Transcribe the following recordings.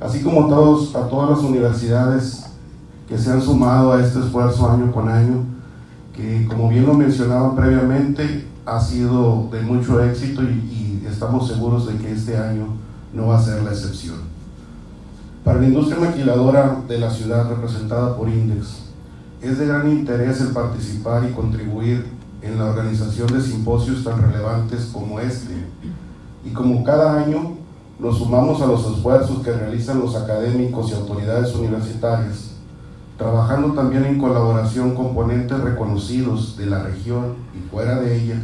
así como todos, a todas las universidades que se han sumado a este esfuerzo año con año, que como bien lo mencionaba previamente, ha sido de mucho éxito y, y estamos seguros de que este año no va a ser la excepción. Para la industria maquiladora de la ciudad representada por Index, es de gran interés el participar y contribuir en la organización de simposios tan relevantes como este. Y como cada año, nos sumamos a los esfuerzos que realizan los académicos y autoridades universitarias, trabajando también en colaboración con ponentes reconocidos de la región y fuera de ella,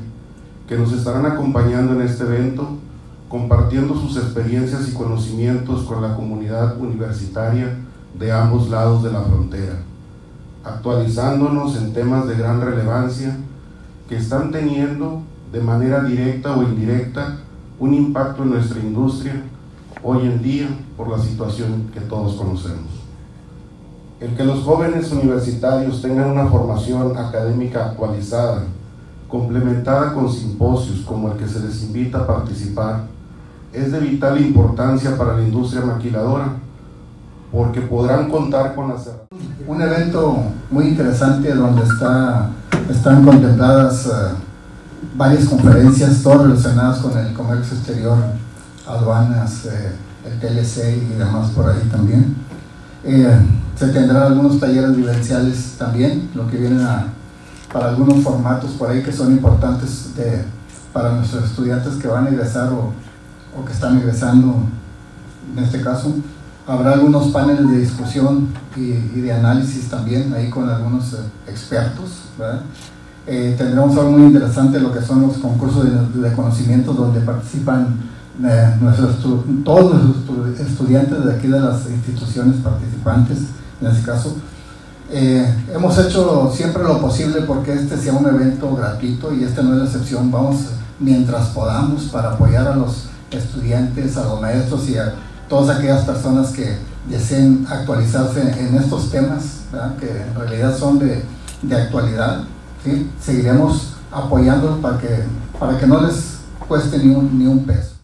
que nos estarán acompañando en este evento, compartiendo sus experiencias y conocimientos con la comunidad universitaria de ambos lados de la frontera, actualizándonos en temas de gran relevancia que están teniendo de manera directa o indirecta un impacto en nuestra industria hoy en día por la situación que todos conocemos. El que los jóvenes universitarios tengan una formación académica actualizada, complementada con simposios como el que se les invita a participar, es de vital importancia para la industria maquiladora, porque podrán contar con las Un evento muy interesante donde está, están contempladas uh, varias conferencias, todas relacionadas con el comercio exterior, aduanas, eh, el TLC y demás por ahí también. Eh, se tendrán algunos talleres vivenciales también, lo que vienen a, para algunos formatos por ahí que son importantes de, para nuestros estudiantes que van a ingresar o, o que están ingresando en este caso. Habrá algunos paneles de discusión y, y de análisis también ahí con algunos eh, expertos. ¿verdad? Eh, tendremos algo muy interesante lo que son los concursos de, de conocimiento donde participan nuestros, todos los estudiantes de aquí de las instituciones participantes en este caso. Eh, hemos hecho siempre lo posible porque este sea un evento gratuito y este no es la excepción. Vamos mientras podamos para apoyar a los estudiantes, a los maestros y a todas aquellas personas que deseen actualizarse en estos temas, que en realidad son de, de actualidad. ¿sí? Seguiremos apoyándolos para que, para que no les cueste ni un, ni un peso.